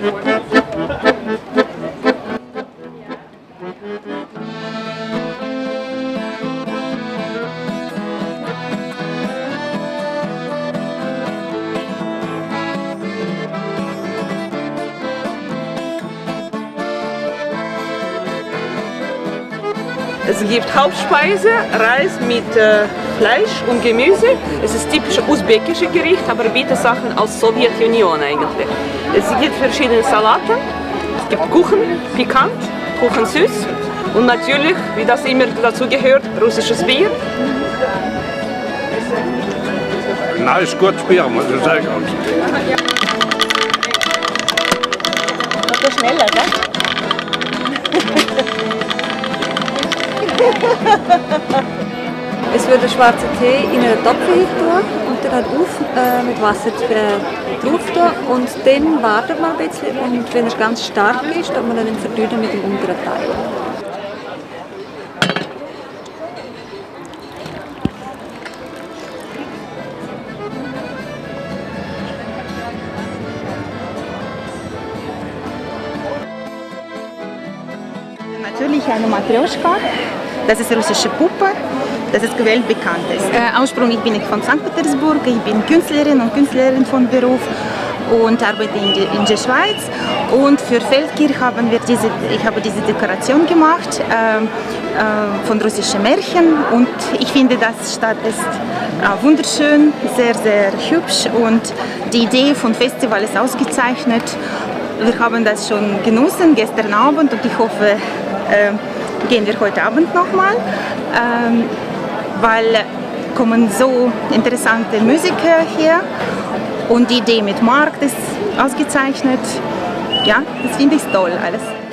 Thank you. Es gibt Hauptspeise, Reis mit äh, Fleisch und Gemüse. Es ist typisch usbekisches Gericht, aber bietet Sachen aus Sowjetunion eigentlich. Es gibt verschiedene Salate, es gibt Kuchen, pikant, Kuchen süß und natürlich, wie das immer dazu gehört, russisches Bier. Nice, gutes Bier, muss ich sagen. Noch schneller, gell? Es wird der schwarze Tee in einer Topfe tun und dann auf äh, mit Wasser äh, drauf tun und dann wartet man ein bisschen und wenn er ganz stark ist, dann man dann verdünnen mit dem unteren Teil. Natürlich eine Matrioschka. Das ist russische Puppe. Das ist weltbekannt. Äh, ursprünglich bin ich von St. Petersburg. Ich bin Künstlerin und Künstlerin von Beruf und arbeite in, in der Schweiz. Und für Feldkirch haben wir diese, ich habe diese Dekoration gemacht äh, äh, von russischen Märchen. Und ich finde, das Stadt ist äh, wunderschön, sehr, sehr hübsch und die Idee von Festival ist ausgezeichnet. Wir haben das schon genossen gestern Abend und ich hoffe, äh, gehen wir heute Abend nochmal, ähm, weil kommen so interessante Musiker hier und die Idee mit Markt ist ausgezeichnet. Ja, das finde ich toll alles.